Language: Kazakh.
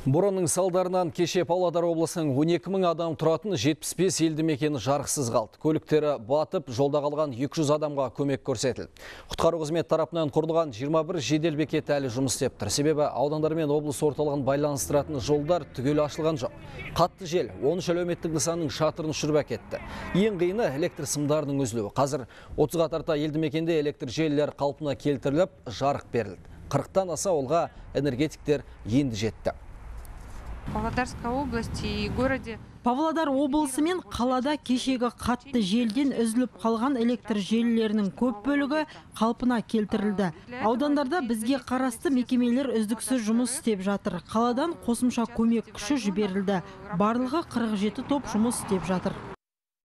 Боранның салдарынан кеше Павлодар облысының 12 мың адам тұратын 75 елді мекені жарықсыз қалды. Көліктері батып, жолда қалған 200 адамға көмек көрсетілді. Құтқару қызмет тарапынан құрылған 21 жедел бекет әлі жұмыс істеп тұр. Себебі аудандар мен облыс орталығын байланыстыратын жолдар түгел ашылған жоқ. Қатты жел 13 әлеуметтік нысанның шатырын ұшырып әкетті. Ең қиыны электр сымдарының үзілуі. Қазір 30-ға тарта елді мекенде электр желілері қалпына келтіріліп, жарық берілді. Қырықтан аса олға энергетиктер енді жетті. Павлодарской области и городе Павлодар облысы мен қалада кешегі қатты желден үзіліп қалған электр желілерінің көп бөлігі қалпына келтірілді. Аудандарда бізге қарасты мекемелер үздіксіз жұмыс істеп жатыр. Қаладан қосымша көмек күші жіберілді. Барлығы 47 топ жұмыс істеп жатыр.